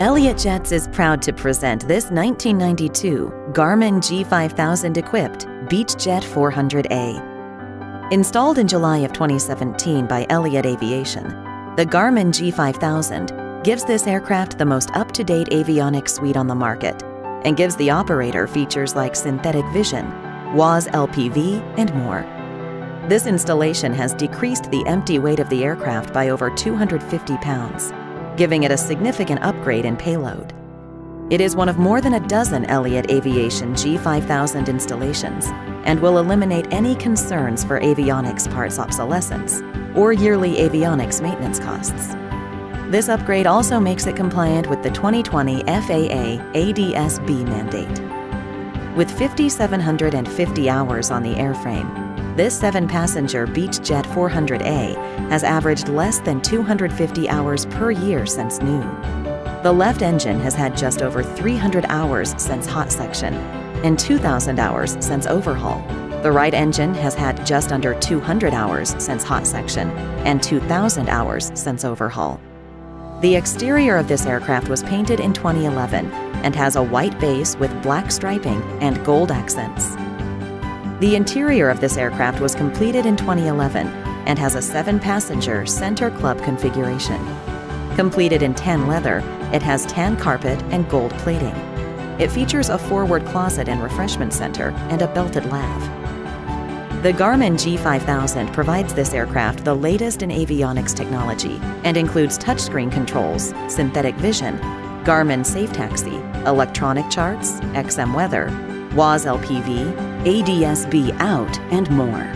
Elliott Jets is proud to present this 1992 Garmin G5000 equipped Beechjet 400A. Installed in July of 2017 by Elliott Aviation, the Garmin G5000 gives this aircraft the most up-to-date avionics suite on the market and gives the operator features like synthetic vision, WAAS LPV, and more. This installation has decreased the empty weight of the aircraft by over 250 pounds giving it a significant upgrade in payload. It is one of more than a dozen Elliott Aviation G5000 installations and will eliminate any concerns for avionics parts obsolescence or yearly avionics maintenance costs. This upgrade also makes it compliant with the 2020 FAA ADS-B mandate. With 5,750 hours on the airframe, this seven passenger Beechjet 400A has averaged less than 250 hours per year since new. The left engine has had just over 300 hours since hot section and 2,000 hours since overhaul. The right engine has had just under 200 hours since hot section and 2,000 hours since overhaul. The exterior of this aircraft was painted in 2011 and has a white base with black striping and gold accents. The interior of this aircraft was completed in 2011 and has a seven passenger center club configuration. Completed in tan leather, it has tan carpet and gold plating. It features a forward closet and refreshment center and a belted lav. The Garmin G5000 provides this aircraft the latest in avionics technology and includes touchscreen controls, synthetic vision, Garmin Safe Taxi, electronic charts, XM weather, WAAS LPV, ADS-B out, and more.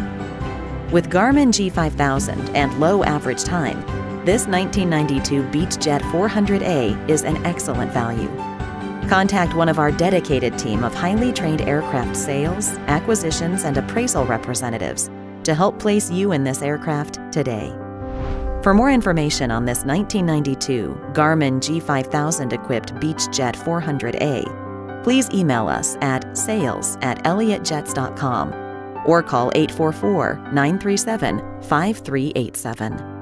With Garmin G5000 and low average time, this 1992 Beechjet 400A is an excellent value. Contact one of our dedicated team of highly trained aircraft sales, acquisitions, and appraisal representatives to help place you in this aircraft today. For more information on this 1992 Garmin G5000 equipped Beechjet 400A, please email us at sales at elliottjets.com or call 844 937 5387.